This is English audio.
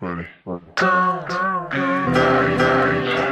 Ready. Ready. Night, night.